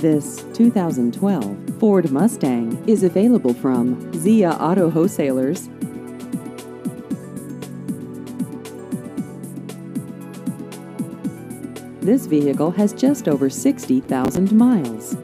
This 2012 Ford Mustang is available from Zia Auto Wholesalers. This vehicle has just over 60,000 miles.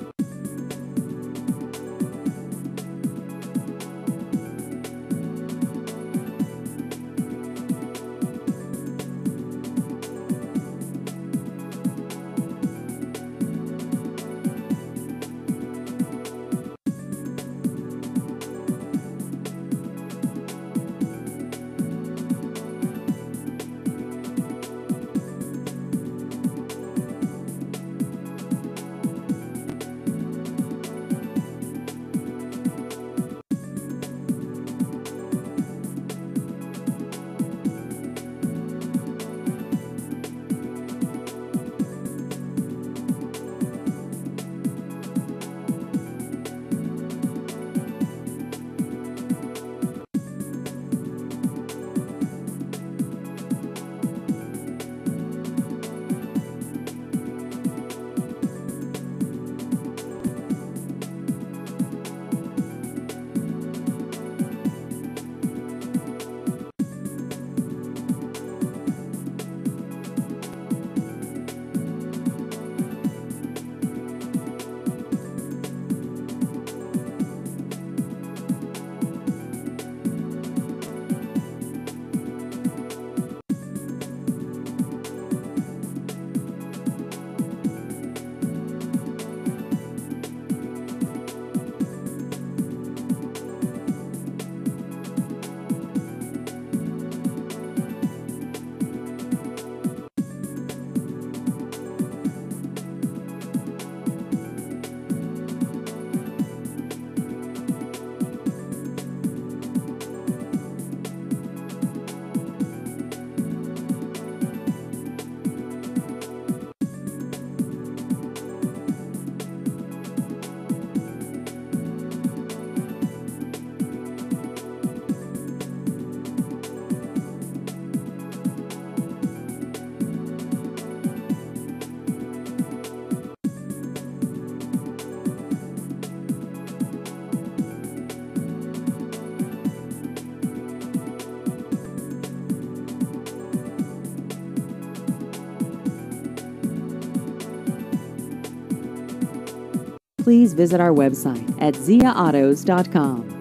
Please visit our website at ziaautos.com.